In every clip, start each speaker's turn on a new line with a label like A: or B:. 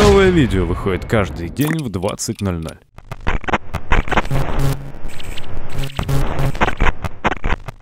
A: Новое видео выходит каждый день в 20.00.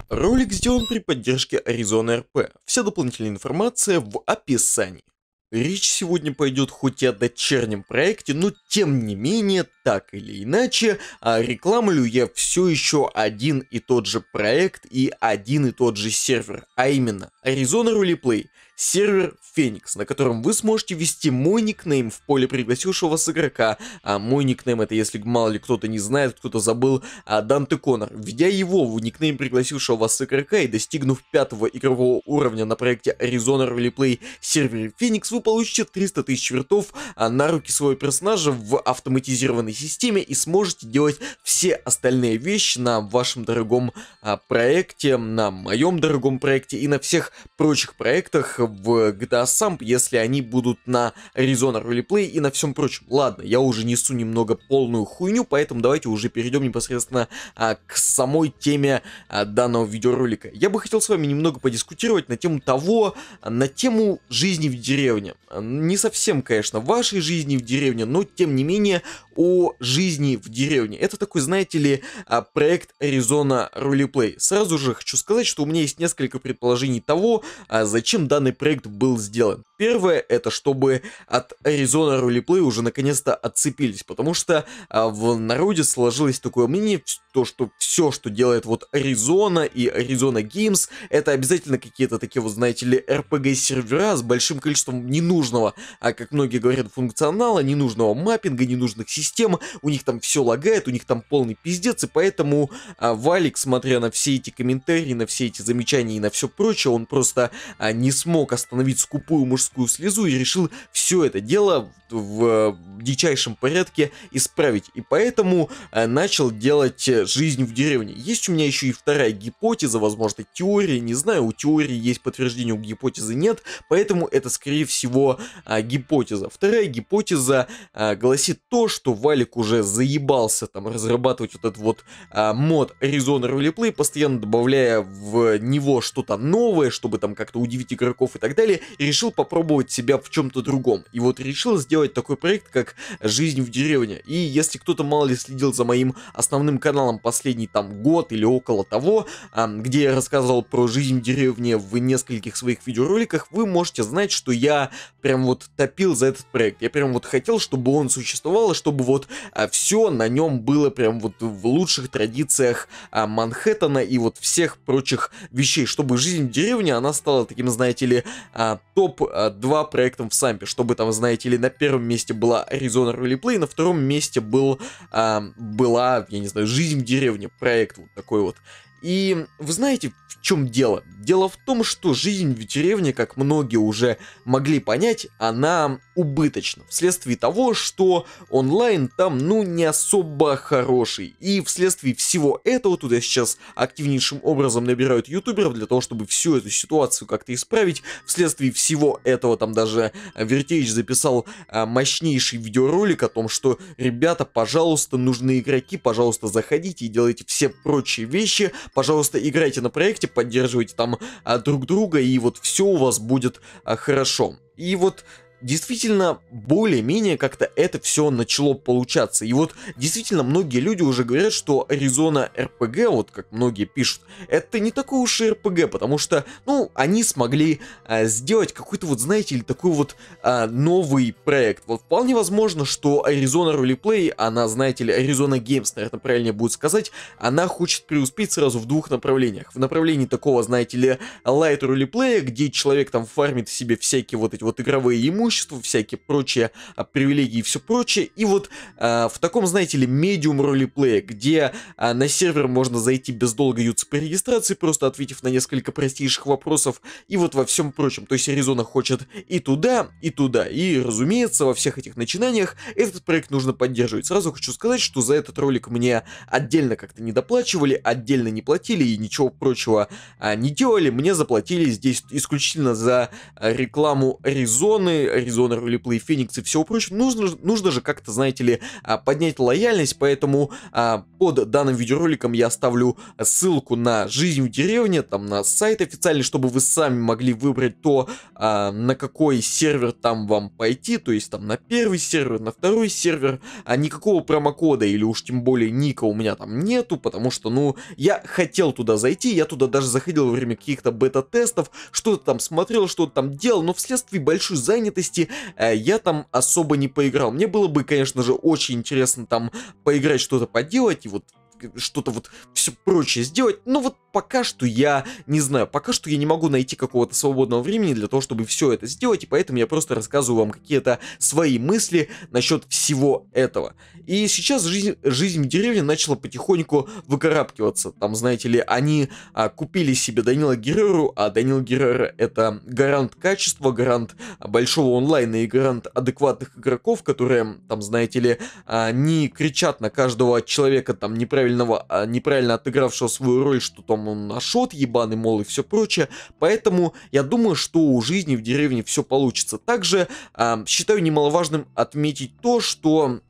B: Ролик сделан при поддержке Arizona RP. Вся дополнительная информация в описании. Речь сегодня пойдет хоть и о дочернем проекте, но тем не менее, так или иначе, а рекламлю я все еще один и тот же проект и один и тот же сервер, а именно Arizona Roleplay, сервер Феникс, на котором вы сможете ввести мой никнейм в поле пригласившего с игрока, а мой никнейм это, если мало ли кто-то не знает, кто-то забыл, а Данте Коннор. Введя его в никнейм пригласившего вас игрока и достигнув пятого игрового уровня на проекте Arizona Roleplay сервере Феникс, вы получите 300 тысяч вертов а, на руки своего персонажа в автоматизированной системе и сможете делать все остальные вещи на вашем дорогом а, проекте, на моем дорогом проекте и на всех прочих проектах в GTA Samp, если они будут на Arizona Roleplay и на всем прочем. Ладно, я уже несу немного полную хуйню, поэтому давайте уже перейдем непосредственно а, к самой теме а, данного видеоролика. Я бы хотел с вами немного подискутировать на тему того, на тему жизни в деревне. Не совсем, конечно, вашей жизни в деревне, но тем не менее о жизни в деревне. Это такой, знаете ли, а, проект Arizona Roleplay. Сразу же хочу сказать, что у меня есть несколько предположений того, а, зачем данный проект был сделан. Первое, это чтобы от Arizona Roleplay уже наконец-то отцепились, потому что а, в народе сложилось такое мнение, то, что все, что делает вот Arizona и Arizona Games, это обязательно какие-то такие, вот знаете ли, RPG-сервера с большим количеством ненужного, а как многие говорят, функционала, ненужного маппинга, ненужных систем, у них там все лагает, у них там полный пиздец, и поэтому а, Валик, смотря на все эти комментарии, на все эти замечания и на все прочее, он просто а, не смог остановить скупую мужскую слезу и решил все это дело в дичайшем порядке исправить. И поэтому э, начал делать э, жизнь в деревне. Есть у меня еще и вторая гипотеза, возможно, теория. Не знаю, у теории есть подтверждение, у гипотезы нет. Поэтому это, скорее всего, э, гипотеза. Вторая гипотеза гласит то, что Валик уже заебался там разрабатывать вот этот вот мод Arizona Roleplay, постоянно добавляя в него что-то новое, чтобы там как-то удивить игроков и так далее. И решил попробовать себя в чем-то другом. И вот решил сделать такой проект, как «Жизнь в деревне». И если кто-то мало ли следил за моим основным каналом последний там год или около того, где я рассказывал про жизнь в деревне в нескольких своих видеороликах, вы можете знать, что я прям вот топил за этот проект. Я прям вот хотел, чтобы он существовал, и чтобы вот а, все на нем было прям вот в лучших традициях а, Манхэттена и вот всех прочих вещей, чтобы жизнь в деревне, она стала таким, знаете ли, а, топ-2 проектом в Сампе, чтобы там, знаете ли, на первом месте была Arizona Roleplay, на втором месте был, а, была, я не знаю, Жизнь в деревне, проект вот такой вот. И вы знаете, в чем дело? Дело в том, что жизнь в деревне, как многие уже могли понять, она убыточна. Вследствие того, что онлайн там, ну, не особо хороший. И вследствие всего этого туда сейчас активнейшим образом набирают ютуберов для того, чтобы всю эту ситуацию как-то исправить. Вследствие всего этого там даже Вертеич записал а, мощнейший видеоролик о том, что, ребята, пожалуйста, нужны игроки, пожалуйста, заходите и делайте все прочие вещи, пожалуйста, играйте на проекте, поддерживайте там а, друг друга, и вот все у вас будет а, хорошо. И вот действительно более-менее как-то это все начало получаться. И вот действительно многие люди уже говорят, что Arizona RPG, вот как многие пишут, это не такой уж и RPG, потому что, ну, они смогли а, сделать какой-то вот, знаете, или такой вот а, новый проект. Вот вполне возможно, что Arizona Roleplay, она, знаете ли, Arizona Games, наверное, правильнее будет сказать, она хочет преуспеть сразу в двух направлениях. В направлении такого, знаете ли, light Roleplay, где человек там фармит себе всякие вот эти вот игровые ему имущество, всякие прочие а, привилегии и все прочее. И вот а, в таком, знаете ли, медиум ролеплея, где а, на сервер можно зайти без долгой ЮЦП регистрации, просто ответив на несколько простейших вопросов, и вот во всем прочем. То есть Аризона хочет и туда, и туда. И, разумеется, во всех этих начинаниях этот проект нужно поддерживать. Сразу хочу сказать, что за этот ролик мне отдельно как-то не доплачивали, отдельно не платили и ничего прочего а, не делали. Мне заплатили здесь исключительно за рекламу Аризоны, Arizona Roleplay Phoenix и всего прочего, нужно, нужно же как-то, знаете ли, а, поднять лояльность, поэтому а, под данным видеороликом я оставлю ссылку на жизнь в деревне, там на сайт официальный, чтобы вы сами могли выбрать то, а, на какой сервер там вам пойти, то есть там на первый сервер, на второй сервер, а никакого промокода или уж тем более ника у меня там нету, потому что, ну, я хотел туда зайти, я туда даже заходил во время каких-то бета-тестов, что-то там смотрел, что-то там делал, но вследствие большой занятости э, я там особо не поиграл. Мне было бы, конечно же, очень интересно там поиграть, что-то поделать, и вот что-то вот все прочее сделать. Но вот пока что я не знаю, пока что я не могу найти какого-то свободного времени для того, чтобы все это сделать, и поэтому я просто рассказываю вам какие-то свои мысли насчет всего этого. И сейчас жизнь, жизнь в деревне начала потихоньку выкарабкиваться. Там, знаете ли, они а, купили себе Данила Герреру, а Данил Геррера это гарант качества, гарант большого онлайна и гарант адекватных игроков, которые, там, знаете ли, а, не кричат на каждого человека там неправильно неправильного, а, неправильно отыгравшего свою роль, что там он нашот ебаный, мол, и все прочее. Поэтому я думаю, что у жизни в деревне все получится. Также э, считаю немаловажным отметить то, что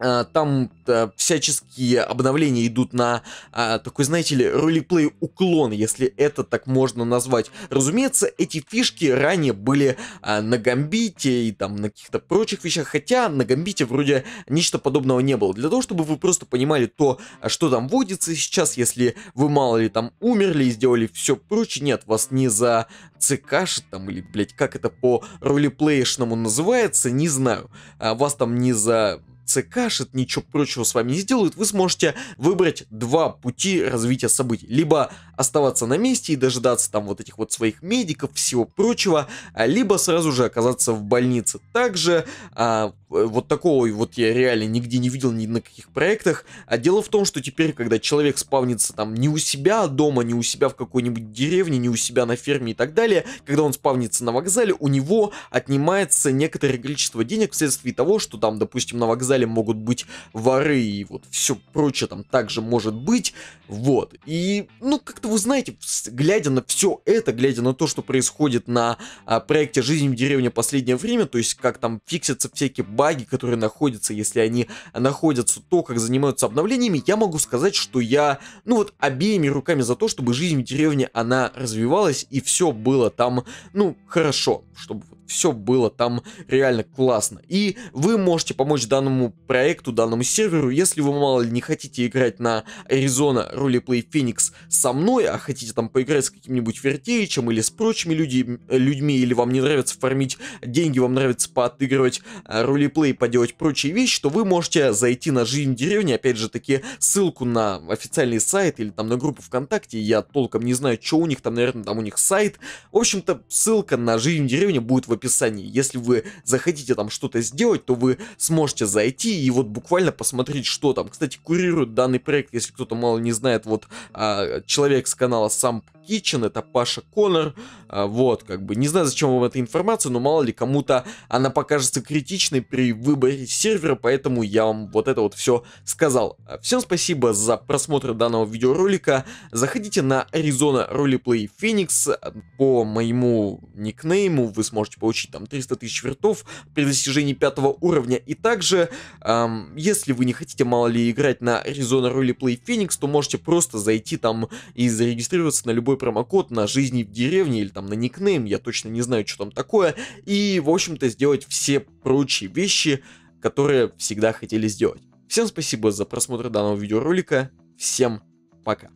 B: там а, всяческие обновления идут на а, такой, знаете ли, ролеплей уклон, если это так можно назвать. Разумеется, эти фишки ранее были а, на Гамбите и там на каких-то прочих вещах, хотя на Гамбите вроде ничто подобного не было. Для того, чтобы вы просто понимали то, что там водится сейчас, если вы мало ли там умерли и сделали все прочее, нет, вас не за ЦКшит там, или, блять, как это по ролеплейшному называется, не знаю. А, вас там не за цкашит, ничего прочего с вами не сделают, вы сможете выбрать два пути развития событий. Либо оставаться на месте и дожидаться там вот этих вот своих медиков, всего прочего, а, либо сразу же оказаться в больнице. Также а, вот такого вот я реально нигде не видел ни на каких проектах. А дело в том, что теперь, когда человек спавнится там не у себя дома, не у себя в какой-нибудь деревне, не у себя на ферме и так далее, когда он спавнится на вокзале, у него отнимается некоторое количество денег вследствие того, что там, допустим, на вокзале могут быть воры и вот все прочее там также может быть. Вот. И, ну, как-то вы знаете, глядя на все это, глядя на то, что происходит на а, проекте «Жизнь в деревне» последнее время, то есть как там фиксятся всякие баги, которые находятся, если они находятся, то, как занимаются обновлениями, я могу сказать, что я, ну вот, обеими руками за то, чтобы жизнь в деревне, она развивалась, и все было там, ну, хорошо, чтобы все было там реально классно. И вы можете помочь данному проекту, данному серверу, если вы, мало ли, не хотите играть на Arizona Roleplay Phoenix со мной, а хотите там поиграть с каким-нибудь Вертеичем или с прочими люди, людьми, или вам не нравится фармить деньги, вам нравится поотыгрывать ролеплей геймплей, поделать прочие вещи, то вы можете зайти на жизнь деревни, опять же таки, ссылку на официальный сайт или там на группу ВКонтакте, я толком не знаю, что у них там, наверное, там у них сайт. В общем-то, ссылка на жизнь деревни будет в описании. Если вы захотите там что-то сделать, то вы сможете зайти и вот буквально посмотреть, что там. Кстати, курирует данный проект, если кто-то мало не знает, вот а, человек с канала сам Kitchen, это Паша Коннор, а, вот, как бы, не знаю, зачем вам эта информация, но мало ли кому-то она покажется критичной при выборе сервера, поэтому я вам вот это вот все сказал. Всем спасибо за просмотр данного видеоролика, заходите на Arizona Roleplay Phoenix, по моему никнейму вы сможете получить там 300 тысяч вертов при достижении пятого уровня, и также, эм, если вы не хотите, мало ли, играть на Arizona Roleplay Phoenix, то можете просто зайти там и зарегистрироваться на любой промокод на жизни в деревне или там на никнейм, я точно не знаю, что там такое, и, в общем-то, сделать все прочие вещи, которые всегда хотели сделать. Всем спасибо за просмотр данного видеоролика, всем пока.